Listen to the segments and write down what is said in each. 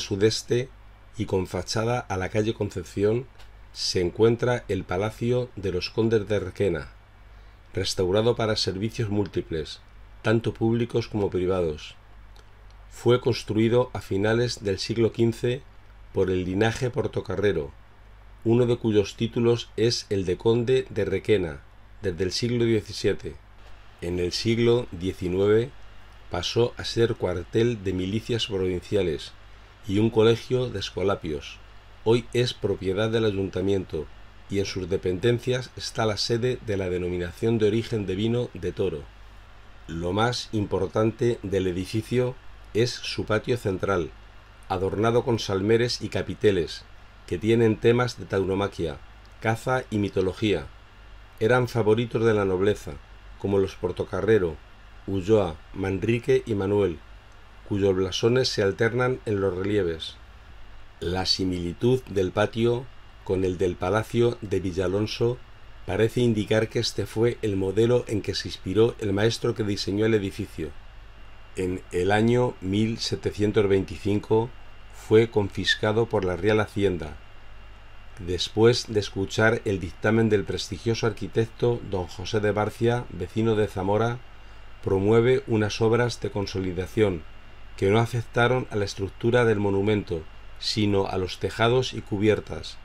sudeste y con fachada a la calle Concepción se encuentra el Palacio de los Condes de Requena, restaurado para servicios múltiples, tanto públicos como privados. Fue construido a finales del siglo XV por el linaje portocarrero, uno de cuyos títulos es el de conde de Requena, desde el siglo XVII. En el siglo XIX pasó a ser cuartel de milicias provinciales y un colegio de escolapios. Hoy es propiedad del ayuntamiento y en sus dependencias está la sede de la denominación de origen de vino de Toro. Lo más importante del edificio es su patio central, adornado con salmeres y capiteles, que tienen temas de tauromaquia, caza y mitología. Eran favoritos de la nobleza, como los Portocarrero, Ulloa, Manrique y Manuel, cuyos blasones se alternan en los relieves. La similitud del patio con el del palacio de Villalonso parece indicar que este fue el modelo en que se inspiró el maestro que diseñó el edificio. En el año 1725 fue confiscado por la Real Hacienda, después de escuchar el dictamen del prestigioso arquitecto don José de Barcia, vecino de Zamora, promueve unas obras de consolidación que no afectaron a la estructura del monumento, sino a los tejados y cubiertas.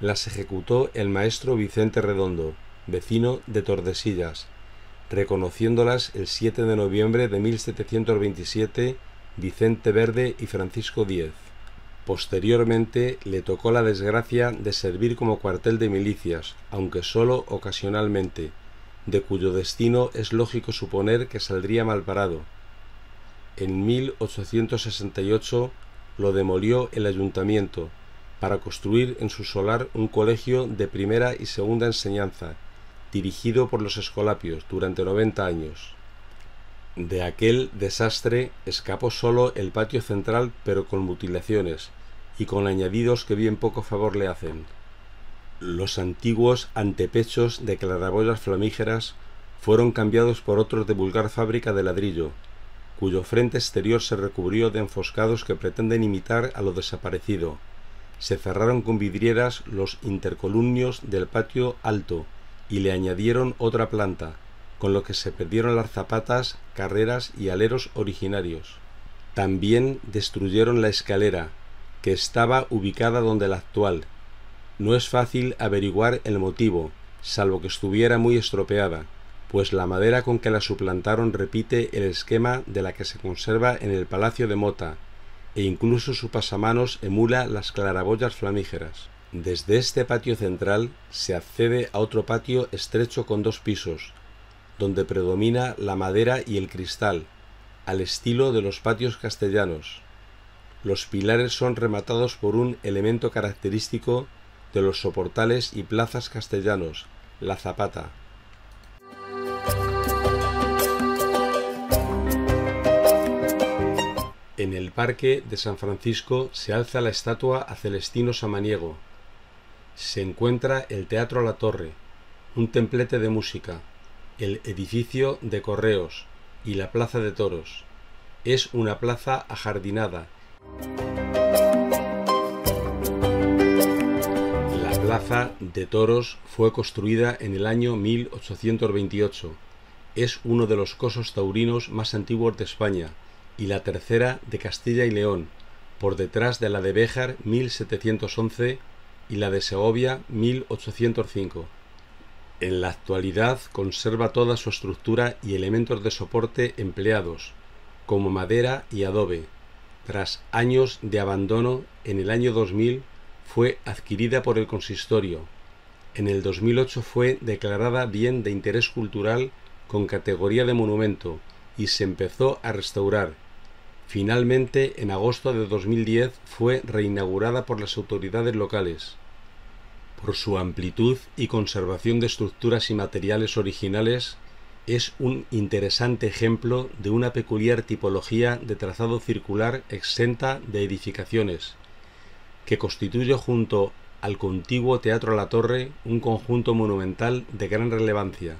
Las ejecutó el maestro Vicente Redondo, vecino de Tordesillas, reconociéndolas el 7 de noviembre de 1727 Vicente Verde y Francisco Díez. Posteriormente le tocó la desgracia de servir como cuartel de milicias, aunque sólo ocasionalmente, de cuyo destino es lógico suponer que saldría mal parado. En 1868 lo demolió el ayuntamiento para construir en su solar un colegio de primera y segunda enseñanza, dirigido por los escolapios durante 90 años. De aquel desastre escapó solo el patio central pero con mutilaciones y con añadidos que bien poco favor le hacen. Los antiguos antepechos de claraboyas flamígeras fueron cambiados por otros de vulgar fábrica de ladrillo, cuyo frente exterior se recubrió de enfoscados que pretenden imitar a lo desaparecido. Se cerraron con vidrieras los intercolumnios del patio alto y le añadieron otra planta, con lo que se perdieron las zapatas, carreras y aleros originarios. También destruyeron la escalera, que estaba ubicada donde la actual. No es fácil averiguar el motivo, salvo que estuviera muy estropeada, pues la madera con que la suplantaron repite el esquema de la que se conserva en el Palacio de Mota, e incluso su pasamanos emula las claraboyas flamígeras. Desde este patio central se accede a otro patio estrecho con dos pisos, donde predomina la madera y el cristal, al estilo de los patios castellanos. Los pilares son rematados por un elemento característico de los soportales y plazas castellanos, la zapata. En el Parque de San Francisco se alza la estatua a Celestino Samaniego. Se encuentra el Teatro La Torre, un templete de música, el edificio de correos y la plaza de toros. Es una plaza ajardinada. La plaza de toros fue construida en el año 1828. Es uno de los cosos taurinos más antiguos de España y la tercera de Castilla y León, por detrás de la de Béjar 1711 y la de Segovia 1805. En la actualidad conserva toda su estructura y elementos de soporte empleados, como madera y adobe. Tras años de abandono, en el año 2000 fue adquirida por el consistorio. En el 2008 fue declarada bien de interés cultural con categoría de monumento y se empezó a restaurar. Finalmente, en agosto de 2010 fue reinaugurada por las autoridades locales por su amplitud y conservación de estructuras y materiales originales, es un interesante ejemplo de una peculiar tipología de trazado circular exenta de edificaciones, que constituye junto al contiguo Teatro La Torre un conjunto monumental de gran relevancia.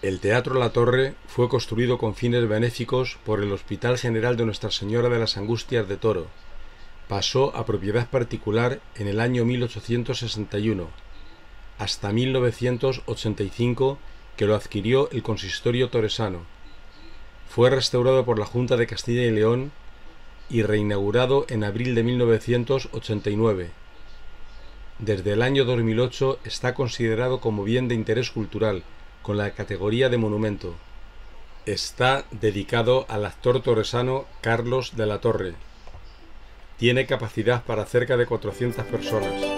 El Teatro La Torre fue construido con fines benéficos por el Hospital General de Nuestra Señora de las Angustias de Toro, pasó a propiedad particular en el año 1861, hasta 1985 que lo adquirió el consistorio toresano. Fue restaurado por la Junta de Castilla y León y reinaugurado en abril de 1989. Desde el año 2008 está considerado como bien de interés cultural, con la categoría de monumento. Está dedicado al actor torresano Carlos de la Torre. Tiene capacidad para cerca de 400 personas.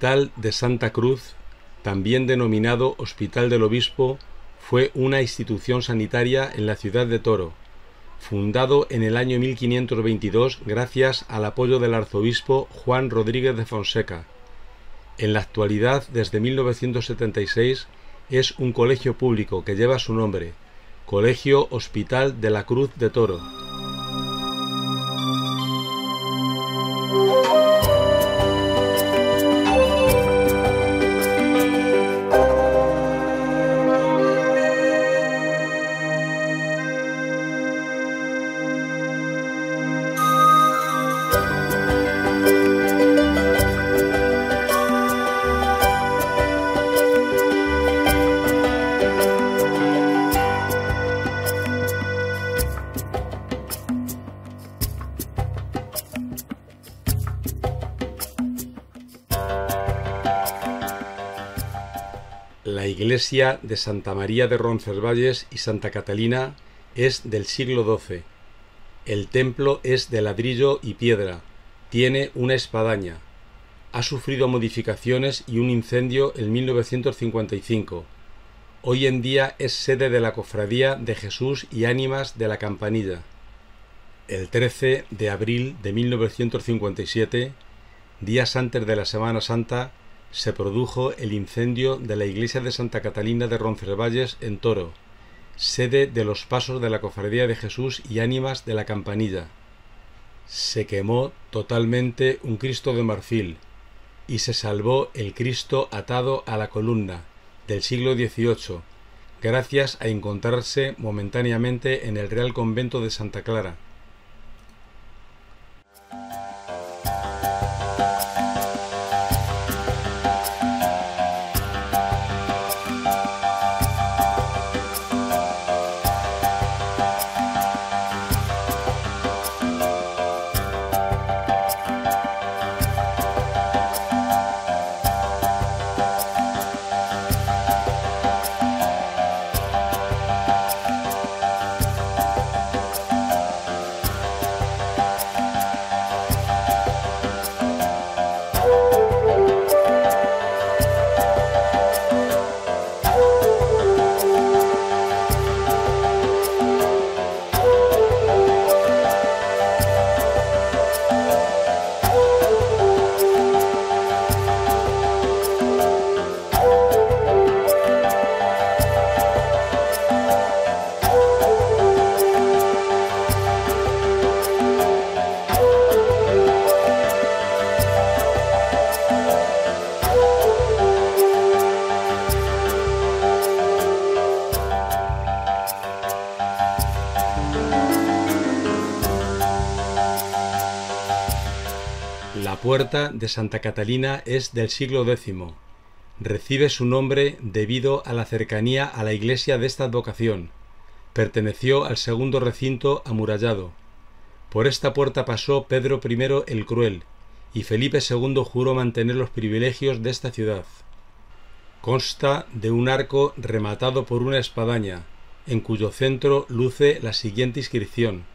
Hospital de Santa Cruz, también denominado Hospital del Obispo, fue una institución sanitaria en la ciudad de Toro, fundado en el año 1522 gracias al apoyo del arzobispo Juan Rodríguez de Fonseca. En la actualidad, desde 1976, es un colegio público que lleva su nombre, Colegio Hospital de la Cruz de Toro. Iglesia de Santa María de Roncesvalles y Santa Catalina es del siglo XII. El templo es de ladrillo y piedra. Tiene una espadaña. Ha sufrido modificaciones y un incendio en 1955. Hoy en día es sede de la Cofradía de Jesús y Ánimas de la Campanilla. El 13 de abril de 1957, días antes de la Semana Santa, se produjo el incendio de la iglesia de Santa Catalina de Roncesvalles en Toro, sede de los pasos de la Cofradía de Jesús y Ánimas de la Campanilla. Se quemó totalmente un Cristo de marfil y se salvó el Cristo atado a la columna del siglo XVIII, gracias a encontrarse momentáneamente en el Real Convento de Santa Clara. La puerta de Santa Catalina es del siglo X. Recibe su nombre debido a la cercanía a la iglesia de esta advocación. Perteneció al segundo recinto amurallado. Por esta puerta pasó Pedro I el Cruel, y Felipe II juró mantener los privilegios de esta ciudad. Consta de un arco rematado por una espadaña, en cuyo centro luce la siguiente inscripción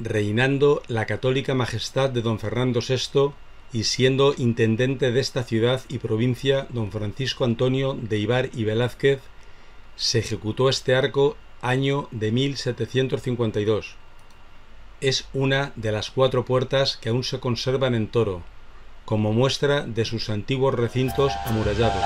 reinando la católica majestad de don Fernando VI y siendo intendente de esta ciudad y provincia don Francisco Antonio de Ibar y Velázquez, se ejecutó este arco año de 1752. es una de las cuatro puertas que aún se conservan en Toro, como muestra de sus antiguos recintos amurallados.